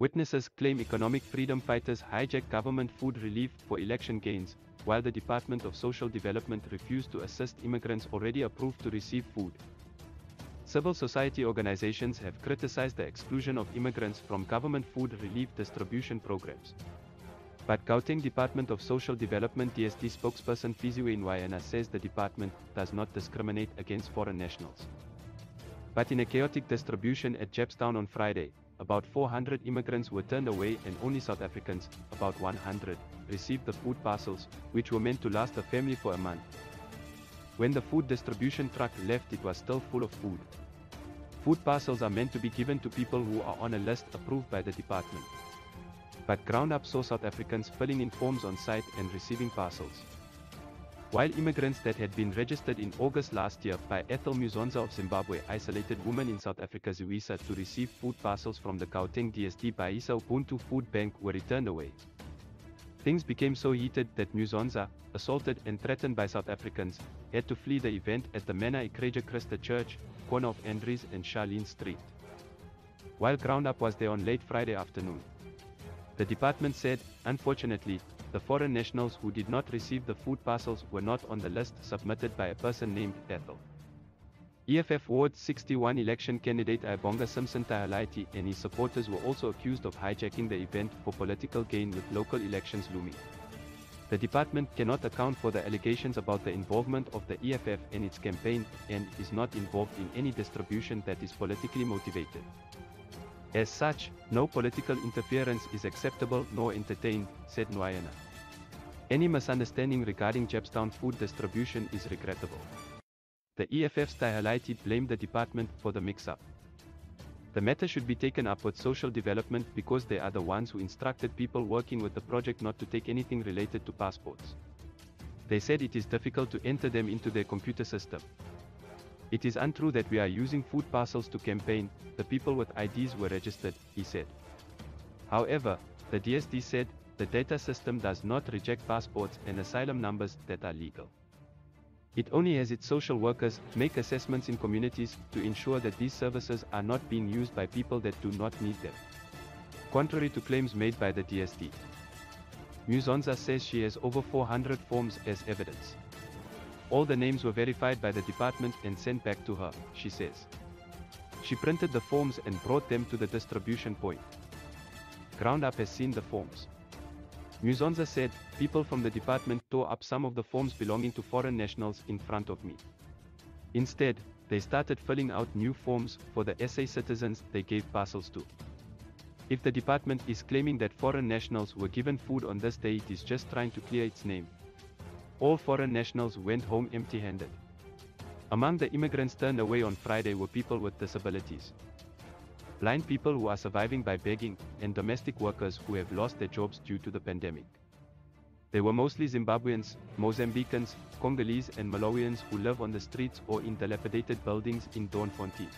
Witnesses claim economic freedom fighters hijacked government food relief for election gains, while the Department of Social Development refused to assist immigrants already approved to receive food. Civil society organizations have criticized the exclusion of immigrants from government food relief distribution programs. But Gauteng Department of Social Development DSD spokesperson Feziwe Ndwayana says the department does not discriminate against foreign nationals. But in a chaotic distribution at Jeppestown on Friday, about 400 immigrants were turned away and only South Africans, about 100, received the food parcels, which were meant to last a family for a month. When the food distribution truck left it was still full of food. Food parcels are meant to be given to people who are on a list approved by the department. But GroundUp saw South Africans filling in forms on site and receiving parcels. While immigrants that had been registered in August last year by Ethel Musonza of Zimbabwe isolated women in South Africa Ziwisa to receive food parcels from the Gauteng DSD Buyisa Ubuntu Food Bank were returned away. Things became so heated that Muzonza, assaulted and threatened by South Africans, had to flee the event at the Manna Igreja Christa Church, corner of Andries and Charlene Street. While GroundUp was there on late Friday afternoon. The department said, unfortunately, the foreign nationals who did not receive the food parcels were not on the list submitted by a person named Ethel. EFF Ward 61 election candidate Ibonga Simpson Tahalaiti and his supporters were also accused of hijacking the event for political gain with local elections looming. The department cannot account for the allegations about the involvement of the EFF in its campaign and is not involved in any distribution that is politically motivated. As such, no political interference is acceptable nor entertained, said Ndwayana. Any misunderstanding regarding Jeppestown food distribution is regrettable. The EFF's Tahalaiti blamed the department for the mix-up. The matter should be taken up with social development because they are the ones who instructed people working with the project not to take anything related to passports. They said it is difficult to enter them into their computer system. It is untrue that we are using food parcels to campaign, the people with IDs were registered, he said. However, the DSD said, the data system does not reject passports and asylum numbers that are legal. It only has its social workers make assessments in communities to ensure that these services are not being used by people that do not need them. Contrary to claims made by the DSD. Musonza says she has over 400 forms as evidence. All the names were verified by the department and sent back to her, she says. She printed the forms and brought them to the distribution point. GroundUp has seen the forms. Musonza said, people from the department tore up some of the forms belonging to foreign nationals in front of me. Instead, they started filling out new forms for the SA citizens they gave parcels to. If the department is claiming that foreign nationals were given food on this day it is just trying to clear its name. All foreign nationals went home empty-handed. Among the immigrants turned away on Friday were people with disabilities. Blind people who are surviving by begging, and domestic workers who have lost their jobs due to the pandemic. They were mostly Zimbabweans, Mozambicans, Congolese and Malawians who live on the streets or in dilapidated buildings in Doornfontein.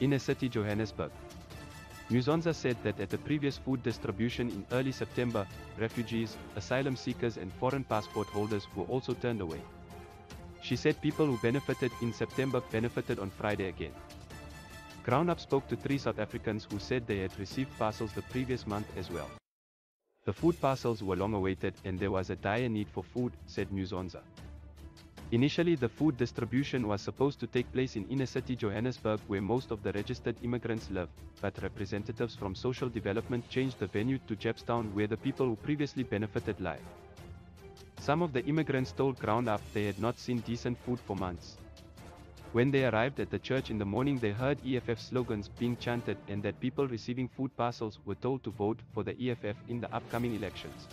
Inner city Johannesburg. Musonza said that at the previous food distribution in early September, refugees, asylum seekers and foreign passport holders were also turned away. She said people who benefited in September benefited on Friday again. GroundUp spoke to three South Africans who said they had received parcels the previous month as well. The food parcels were long awaited and there was a dire need for food, said Musonza. Initially the food distribution was supposed to take place in inner city Johannesburg where most of the registered immigrants live, but representatives from social development changed the venue to Jeppestown where the people who previously benefited live. Some of the immigrants told GroundUp they had not seen decent food for months. When they arrived at the church in the morning they heard EFF slogans being chanted and that people receiving food parcels were told to vote for the EFF in the upcoming elections.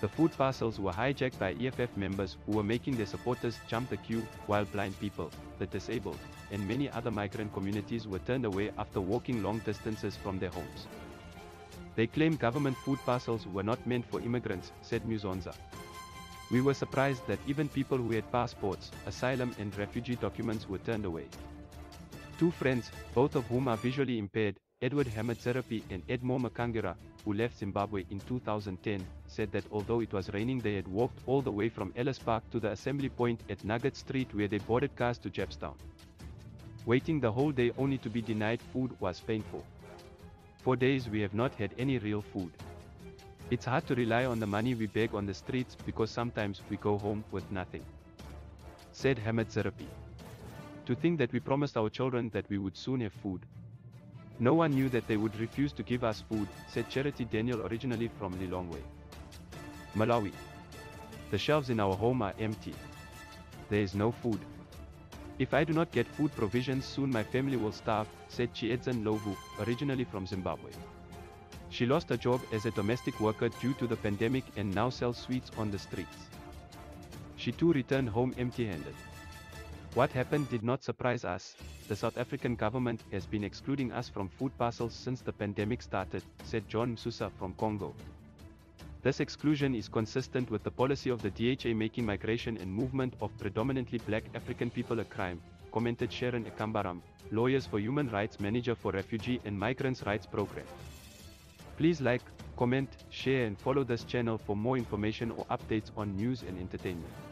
The food parcels were hijacked by EFF members who were making their supporters jump the queue, while blind people, the disabled, and many other migrant communities were turned away after walking long distances from their homes. They claim government food parcels were not meant for immigrants, said Musonza. We were surprised that even people who had passports, asylum and refugee documents were turned away. Two friends, both of whom are visually impaired, Edward Hamatserapi and Edmore Makangira, who left Zimbabwe in 2010, said that although it was raining they had walked all the way from Ellis Park to the assembly point at Nugget Street where they boarded cars to Jeppestown. Waiting the whole day only to be denied food was painful. For days we have not had any real food. It's hard to rely on the money we beg on the streets because sometimes we go home with nothing. Said Zarapi. To think that we promised our children that we would soon have food. No one knew that they would refuse to give us food, said Charity Daniel originally from Lilongwe. Malawi. The shelves in our home are empty. There is no food. If I do not get food provisions soon my family will starve, said Chiedza Ndlovu, originally from Zimbabwe. She lost her job as a domestic worker due to the pandemic and now sells sweets on the streets. She too returned home empty-handed. What happened did not surprise us. The South African government has been excluding us from food parcels since the pandemic started, said John Msusa from Congo. This exclusion is consistent with the policy of the DHA making migration and movement of predominantly black African people a crime, commented Sharon Ekambaram, Lawyers for Human Rights Manager for Refugee and Migrants Rights Program. Please like, comment, share and follow this channel for more information or updates on news and entertainment.